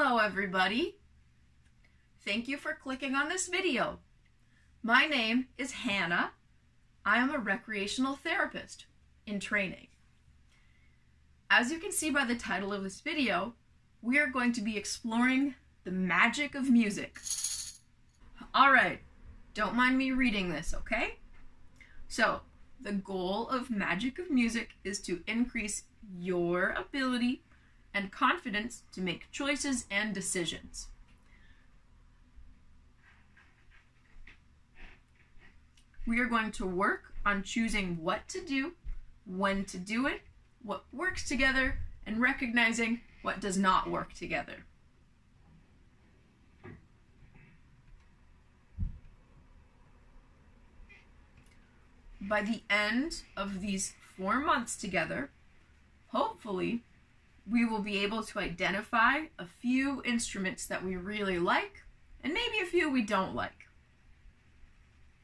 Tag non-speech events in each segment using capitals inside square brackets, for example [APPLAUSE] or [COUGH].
Hello everybody! Thank you for clicking on this video. My name is Hannah. I am a recreational therapist in training. As you can see by the title of this video, we are going to be exploring the magic of music. Alright, don't mind me reading this, okay? So, the goal of Magic of Music is to increase your ability and confidence to make choices and decisions. We are going to work on choosing what to do, when to do it, what works together, and recognizing what does not work together. By the end of these four months together, hopefully we will be able to identify a few instruments that we really like and maybe a few we don't like.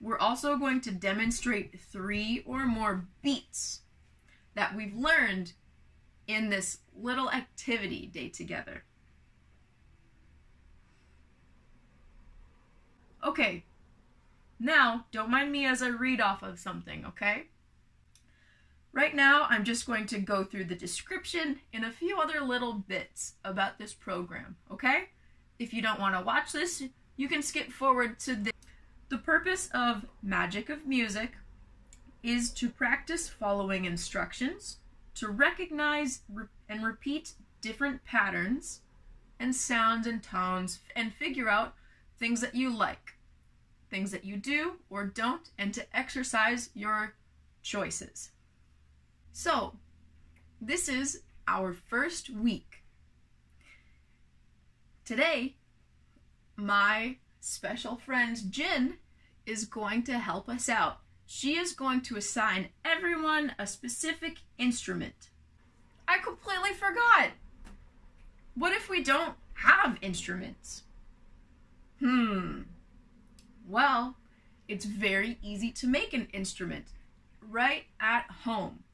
We're also going to demonstrate three or more beats that we've learned in this little activity day together. Okay, now don't mind me as I read off of something, okay? Right now, I'm just going to go through the description and a few other little bits about this program, okay? If you don't want to watch this, you can skip forward to the The purpose of Magic of Music is to practice following instructions, to recognize and repeat different patterns and sounds and tones, and figure out things that you like, things that you do or don't, and to exercise your choices. So, this is our first week. Today, my special friend Jin is going to help us out. She is going to assign everyone a specific instrument. I completely forgot. What if we don't have instruments? Hmm. Well, it's very easy to make an instrument right at home.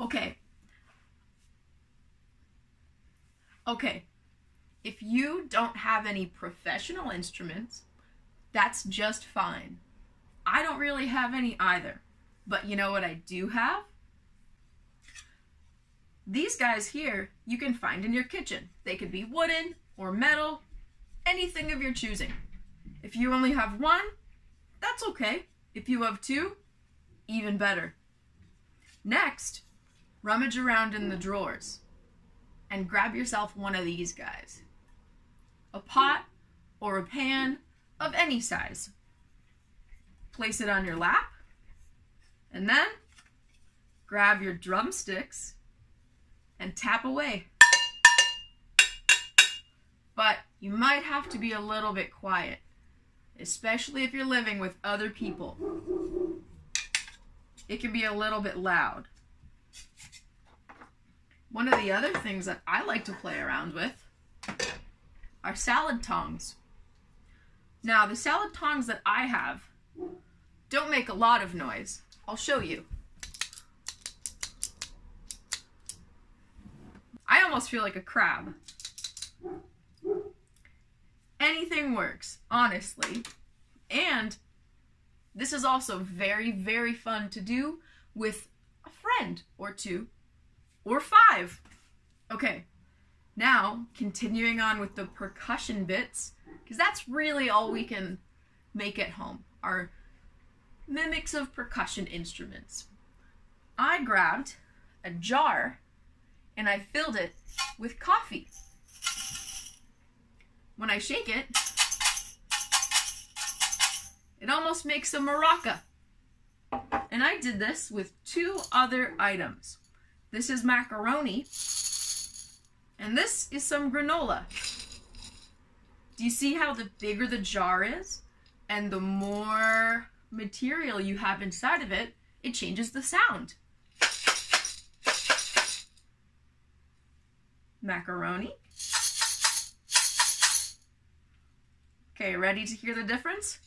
Okay. Okay. If you don't have any professional instruments, that's just fine. I don't really have any either. But you know what I do have? These guys here you can find in your kitchen. They could be wooden or metal, anything of your choosing. If you only have one, that's okay. If you have two, even better. Next, rummage around in the drawers and grab yourself one of these guys. A pot or a pan of any size. Place it on your lap and then grab your drumsticks and tap away. But you might have to be a little bit quiet, especially if you're living with other people. It can be a little bit loud. One of the other things that I like to play around with are salad tongs. Now, the salad tongs that I have don't make a lot of noise. I'll show you. I almost feel like a crab. Anything works, honestly. And this is also very, very fun to do with a friend or two or five. Okay, now continuing on with the percussion bits, because that's really all we can make at home, are mimics of percussion instruments. I grabbed a jar and I filled it with coffee. When I shake it, it almost makes a maraca. And I did this with two other items. This is macaroni. And this is some granola. Do you see how the bigger the jar is and the more material you have inside of it, it changes the sound. Macaroni. Okay, ready to hear the difference?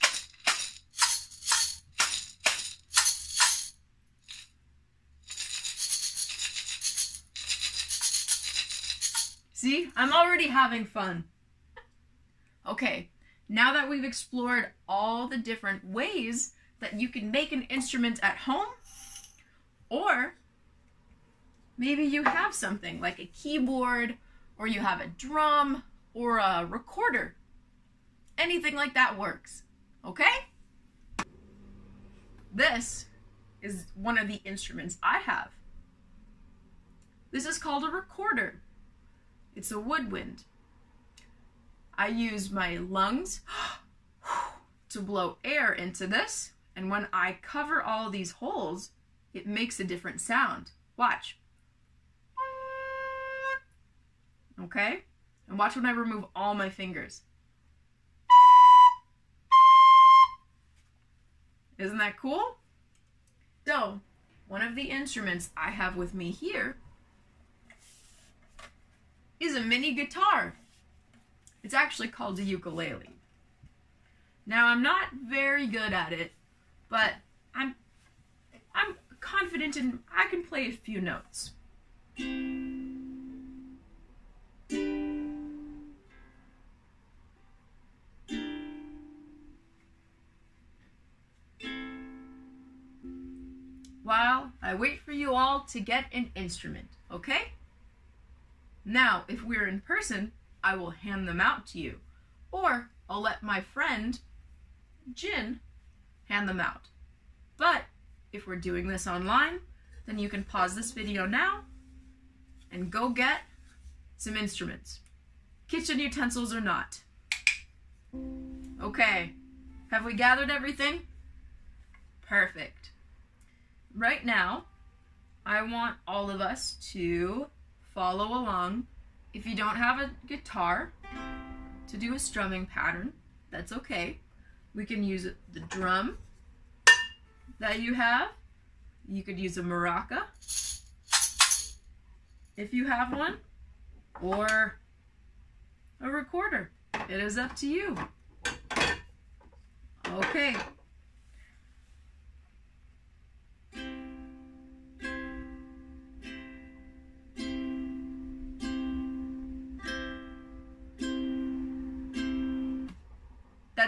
See, I'm already having fun. Okay, now that we've explored all the different ways that you can make an instrument at home, or maybe you have something like a keyboard, or you have a drum, or a recorder. Anything like that works, okay? This is one of the instruments I have. This is called a recorder. It's a woodwind. I use my lungs [GASPS] to blow air into this, and when I cover all these holes, it makes a different sound. Watch. Okay? And watch when I remove all my fingers. Isn't that cool? So, one of the instruments I have with me here is a mini guitar. It's actually called a ukulele. Now, I'm not very good at it, but I'm I'm confident in I can play a few notes. while I wait for you all to get an instrument, okay? Now, if we're in person, I will hand them out to you, or I'll let my friend, Jin, hand them out. But if we're doing this online, then you can pause this video now and go get some instruments, kitchen utensils or not. Okay, have we gathered everything? Perfect right now, I want all of us to follow along. If you don't have a guitar to do a strumming pattern, that's okay. We can use the drum that you have. You could use a maraca if you have one, or a recorder. It is up to you. Okay,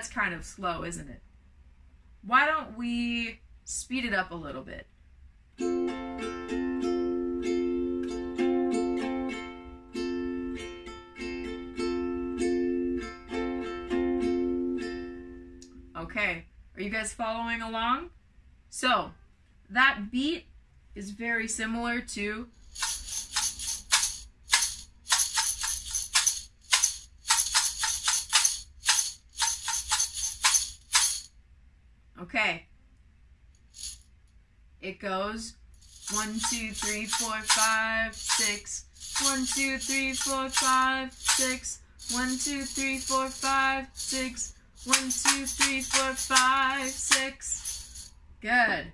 That's kind of slow, isn't it? Why don't we speed it up a little bit? Okay, are you guys following along? So, that beat is very similar to Okay. It goes one, two, three, four, five, six. One, two, three, four, five, six. One, two, three, four, five, six. One, two, three, four, five, six. Good.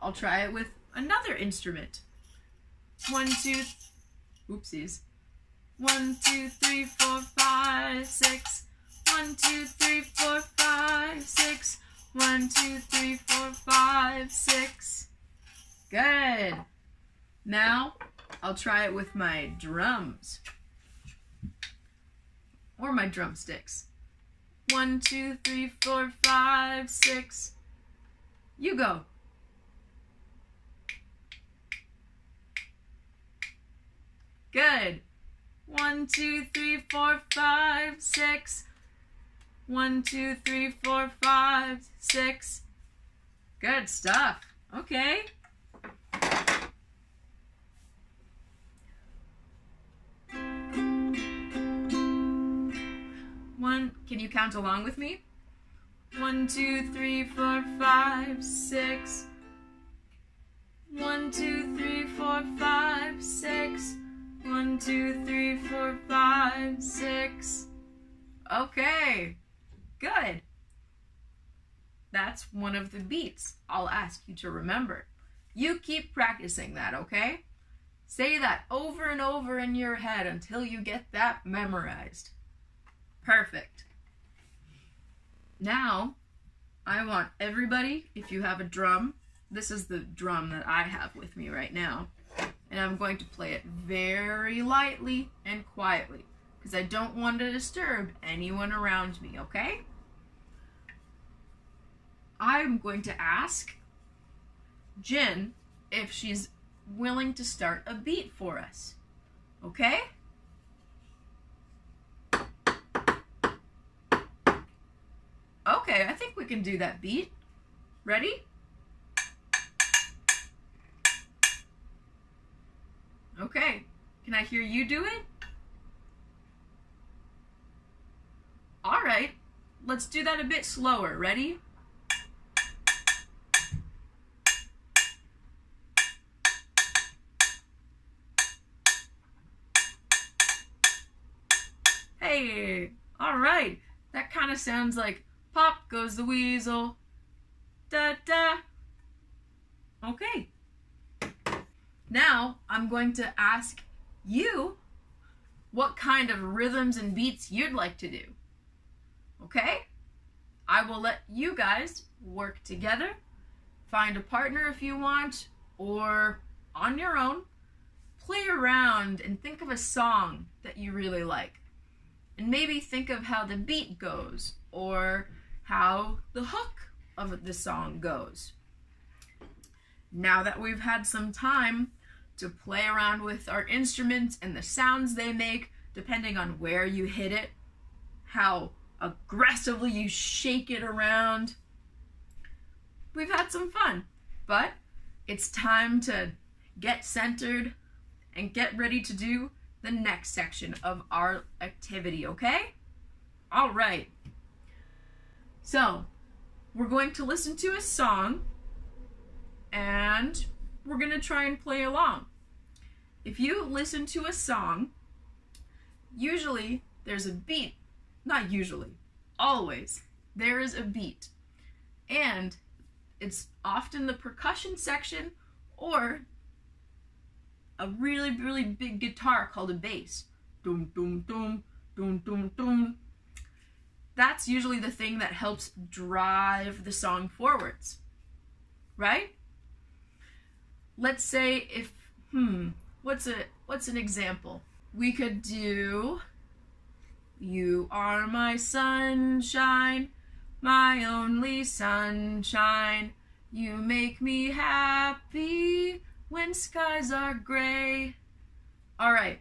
I'll try it with another instrument. One, two, oopsies. One, two, three, four, five, six. One, two, three, four, five, six. One, two, three, four, five, six. Good. Now, I'll try it with my drums. Or my drumsticks. One, two, three, four, five, six. You go. Good. One, two, three, four, five, six. One, two, three, four, five, six. Good stuff. Okay. One, can you count along with me? One, two, three, four, five, six. One, two, three, four, five, six. One, two, three, four, five, six. Okay. Good. That's one of the beats I'll ask you to remember. You keep practicing that, okay? Say that over and over in your head until you get that memorized. Perfect. Now, I want everybody, if you have a drum, this is the drum that I have with me right now. and I'm going to play it very lightly and quietly because I don't want to disturb anyone around me, okay? I'm going to ask Jin if she's willing to start a beat for us, okay? Okay, I think we can do that beat. Ready? Okay, can I hear you do it? All right, let's do that a bit slower. Ready? Hey, all right. That kind of sounds like pop goes the weasel. Da da. Okay. Now I'm going to ask you what kind of rhythms and beats you'd like to do. Okay? I will let you guys work together, find a partner if you want, or on your own, play around and think of a song that you really like. And maybe think of how the beat goes or how the hook of the song goes. Now that we've had some time to play around with our instruments and the sounds they make, depending on where you hit it, how aggressively you shake it around. We've had some fun, but it's time to get centered and get ready to do the next section of our activity, okay? All right. So, we're going to listen to a song and we're going to try and play along. If you listen to a song, usually there's a beat not usually, always, there is a beat. And it's often the percussion section or a really, really big guitar called a bass. Dum, dum, dum, dum, dum, dum. That's usually the thing that helps drive the song forwards. Right? Let's say if, hmm, what's a, what's an example? We could do you are my sunshine, my only sunshine. You make me happy when skies are gray. All right,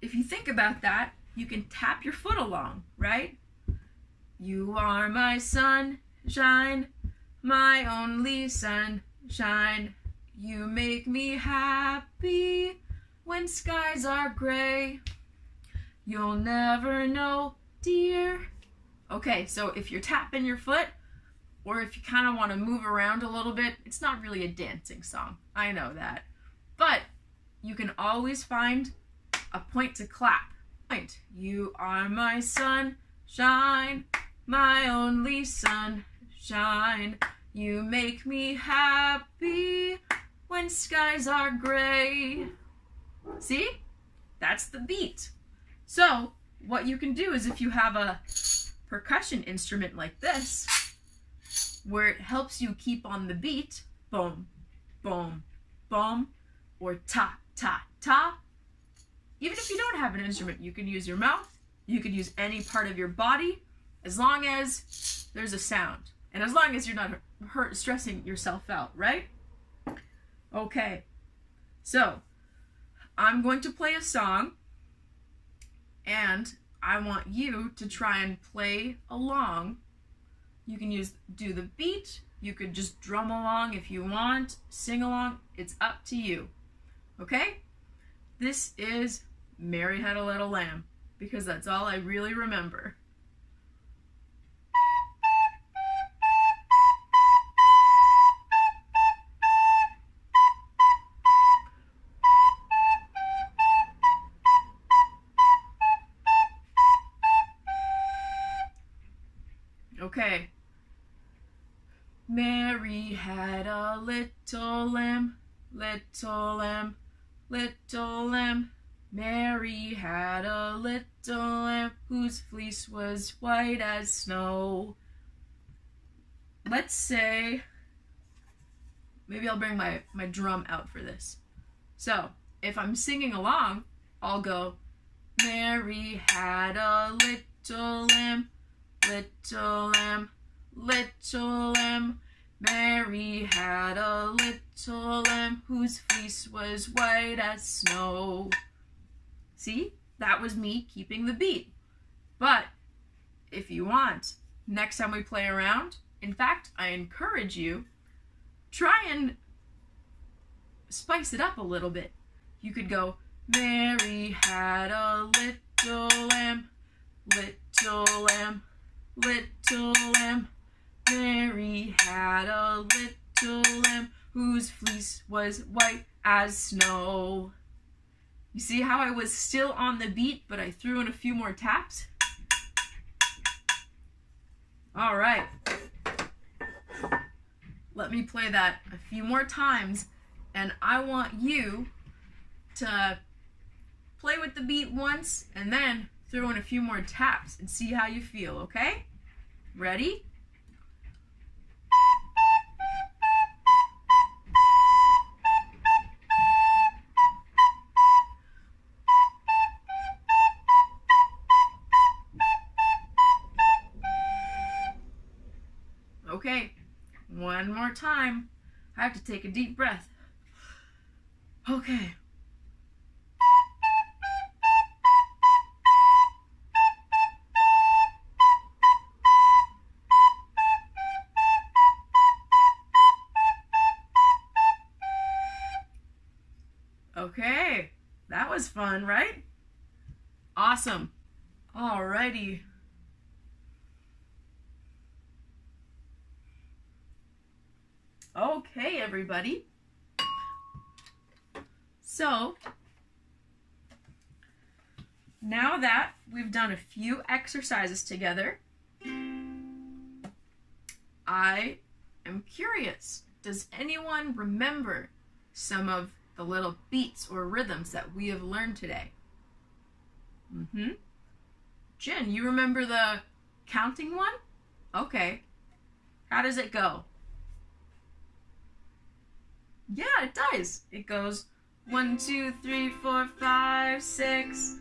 if you think about that, you can tap your foot along, right? You are my sunshine, my only sunshine. You make me happy when skies are gray. You'll never know, dear. Okay, so if you're tapping your foot, or if you kind of want to move around a little bit, it's not really a dancing song. I know that. But you can always find a point to clap. Point. You are my sunshine, my only sunshine. You make me happy when skies are gray. See? That's the beat. So what you can do is if you have a percussion instrument like this, where it helps you keep on the beat, boom, boom, boom, or ta, ta, ta. Even if you don't have an instrument, you can use your mouth, you could use any part of your body, as long as there's a sound. And as long as you're not hurt, stressing yourself out, right? Okay, so I'm going to play a song and I want you to try and play along. You can use do the beat, you could just drum along if you want, sing along, it's up to you. Okay? This is Mary Had a Little Lamb because that's all I really remember. Little lamb, little lamb, little lamb. Mary had a little lamb whose fleece was white as snow. Let's say, maybe I'll bring my, my drum out for this. So, if I'm singing along, I'll go, Mary had a little lamb, little lamb, little lamb. Mary had a little lamb whose fleece was white as snow. See, that was me keeping the beat. But if you want, next time we play around, in fact, I encourage you, try and spice it up a little bit. You could go, Mary had a little lamb, little lamb, little lamb. Mary had a little lamb whose fleece was white as snow. You see how I was still on the beat, but I threw in a few more taps? All right. Let me play that a few more times, and I want you to play with the beat once and then throw in a few more taps and see how you feel, okay? Ready? Time. I have to take a deep breath. Okay. Okay, that was fun, right? Awesome. Alrighty. Okay, everybody. So, now that we've done a few exercises together, I am curious. Does anyone remember some of the little beats or rhythms that we have learned today? Mm-hmm. Jen, you remember the counting one? Okay. How does it go? Yeah, it does. It goes one, two, three, four, five, six.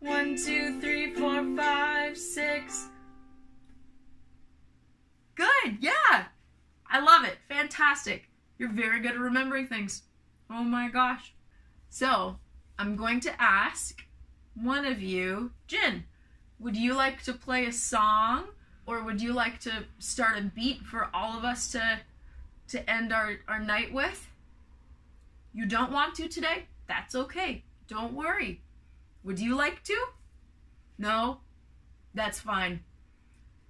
One, two, three, four, five, six. Good, yeah. I love it. Fantastic. You're very good at remembering things. Oh my gosh. So, I'm going to ask one of you, Jin, would you like to play a song or would you like to start a beat for all of us to to end our, our night with? You don't want to today? That's okay. Don't worry. Would you like to? No? That's fine.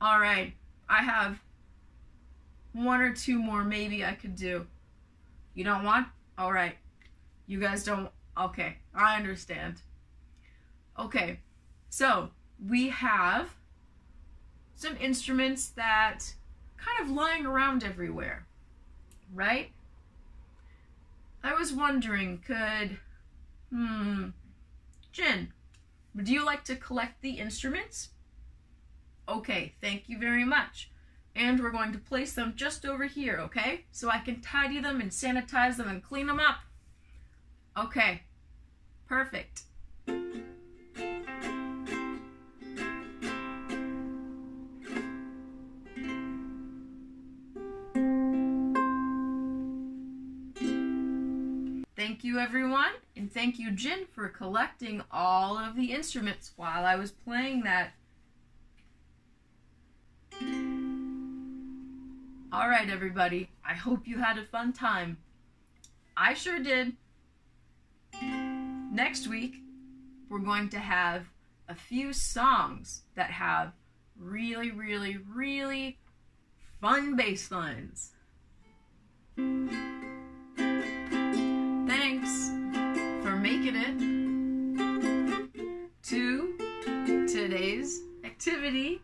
All right. I have one or two more maybe I could do. You don't want? All right. You guys don't? Okay. I understand. Okay. So, we have some instruments that kind of lying around everywhere, right? I was wondering, could, hmm, Jin, would you like to collect the instruments? Okay, thank you very much. And we're going to place them just over here, okay? So I can tidy them and sanitize them and clean them up. Okay, perfect. You, everyone, and thank you, Jin, for collecting all of the instruments while I was playing that. All right, everybody, I hope you had a fun time. I sure did. Next week, we're going to have a few songs that have really, really, really fun bass lines. Making it to today's activity